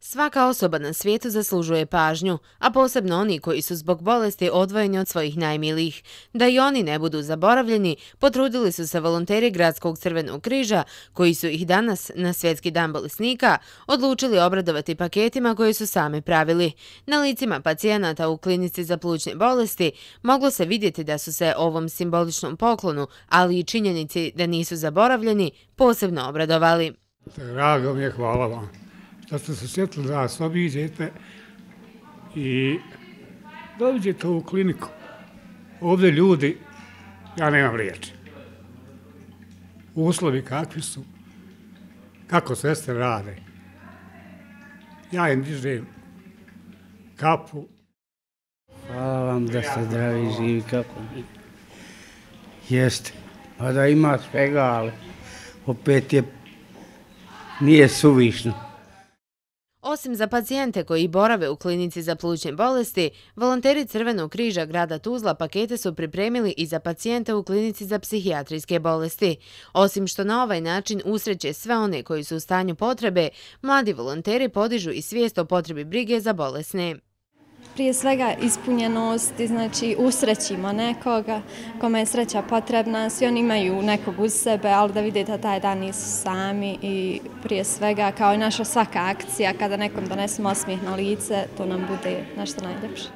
Svaka osoba na svijetu zaslužuje pažnju, a posebno oni koji su zbog bolesti odvojeni od svojih najmilih. Da i oni ne budu zaboravljeni, potrudili su se volonteri Gradskog crvenog križa, koji su ih danas, na Svjetski dan bolesnika, odlučili obradovati paketima koje su sami pravili. Na licima pacijenata u klinici za plućne bolesti moglo se vidjeti da su se ovom simboličnom poklonu, ali i činjenici da nisu zaboravljeni, posebno obradovali. Drago mi je, hvala vam da ste se sjetili da vas obiđete i dođete u kliniku. Ovdje ljudi, ja nemam riječi. Uslovi kakvi su, kako sestre rade. Ja im dižem kapu. Hvala vam da ste zdravi i živi kako mi. Jeste. Pa da ima svega, ali opet je nije suvišno. Osim za pacijente koji borave u klinici za plućne bolesti, volonteri Crvenog križa grada Tuzla pakete su pripremili i za pacijente u klinici za psihijatrijske bolesti. Osim što na ovaj način usreće sve one koji su u stanju potrebe, mladi volonteri podižu i svijest o potrebi brige za bolesne prije svega ispunjenosti, znači usrećimo nekoga kome je sreća potrebna, svi oni imaju nekog uz sebe, ali da vidite da taj dan nisu sami i prije svega kao i naša svaka akcija kada nekom donesemo osmijeh na lice, to nam bude nešto najljepše.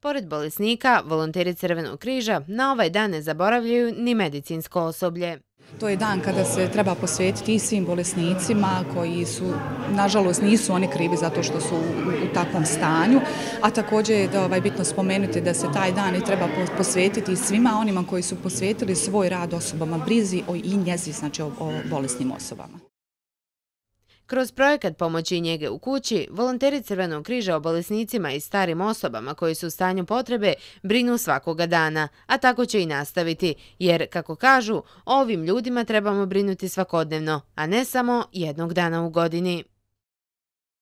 Pored bolesnika, volonteri Crvenog križa na ovaj dan ne zaboravljaju ni medicinsko osoblje. To je dan kada se treba posvetiti i svim bolesnicima koji su, nažalost, nisu oni krivi zato što su u takvom stanju, a također je da, ovaj, bitno spomenuti da se taj dan i treba posvetiti svima onima koji su posvetili svoj rad osobama brizi i njezi, znači o, o bolesnim osobama. Kroz projekat pomoći i njege u kući, volonteri Crvenog križa o bolesnicima i starim osobama koji su u stanju potrebe brinu svakoga dana, a tako će i nastaviti, jer, kako kažu, ovim ljudima trebamo brinuti svakodnevno, a ne samo jednog dana u godini.